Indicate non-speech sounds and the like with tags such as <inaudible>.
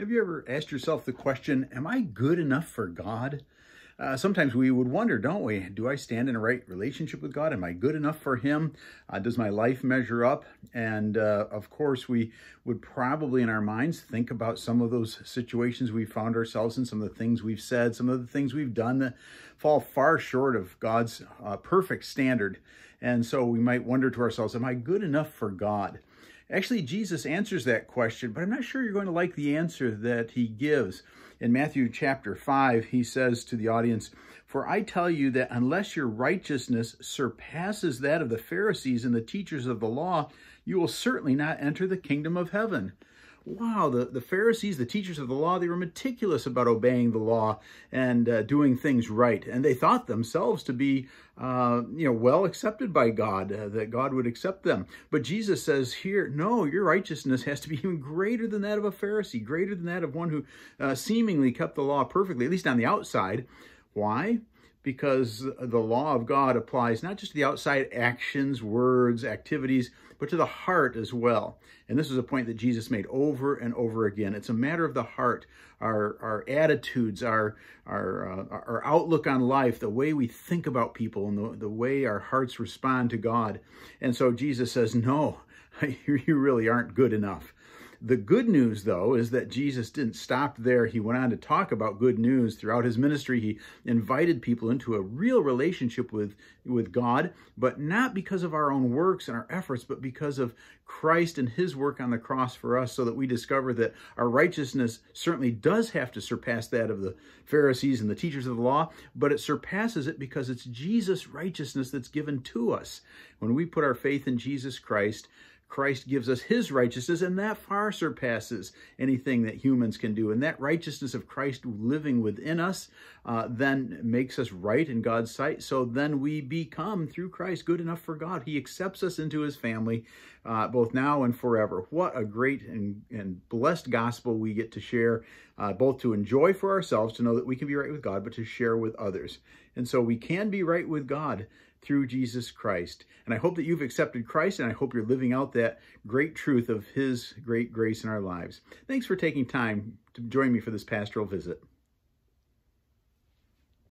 Have you ever asked yourself the question, Am I good enough for God? Uh, sometimes we would wonder, don't we? Do I stand in a right relationship with God? Am I good enough for Him? Uh, does my life measure up? And uh, of course, we would probably in our minds think about some of those situations we found ourselves in, some of the things we've said, some of the things we've done that fall far short of God's uh, perfect standard. And so we might wonder to ourselves, Am I good enough for God? Actually, Jesus answers that question, but I'm not sure you're going to like the answer that he gives. In Matthew chapter 5, he says to the audience, For I tell you that unless your righteousness surpasses that of the Pharisees and the teachers of the law, you will certainly not enter the kingdom of heaven wow, the, the Pharisees, the teachers of the law, they were meticulous about obeying the law and uh, doing things right. And they thought themselves to be, uh, you know, well accepted by God, uh, that God would accept them. But Jesus says here, no, your righteousness has to be <laughs> even greater than that of a Pharisee, greater than that of one who uh, seemingly kept the law perfectly, at least on the outside. Why? Because the law of God applies not just to the outside actions, words, activities, but to the heart as well. And this is a point that Jesus made over and over again. It's a matter of the heart, our, our attitudes, our, our, uh, our outlook on life, the way we think about people, and the, the way our hearts respond to God. And so Jesus says, no, <laughs> you really aren't good enough. The good news, though, is that Jesus didn't stop there. He went on to talk about good news throughout his ministry. He invited people into a real relationship with, with God, but not because of our own works and our efforts, but because of Christ and his work on the cross for us, so that we discover that our righteousness certainly does have to surpass that of the Pharisees and the teachers of the law, but it surpasses it because it's Jesus' righteousness that's given to us. When we put our faith in Jesus Christ, Christ gives us his righteousness, and that far surpasses anything that humans can do. And that righteousness of Christ living within us uh, then makes us right in God's sight. So then we become, through Christ, good enough for God. He accepts us into his family, uh, both now and forever. What a great and, and blessed gospel we get to share, uh, both to enjoy for ourselves, to know that we can be right with God, but to share with others. And so we can be right with God through Jesus Christ. And I hope that you've accepted Christ, and I hope you're living out that great truth of his great grace in our lives. Thanks for taking time to join me for this pastoral visit.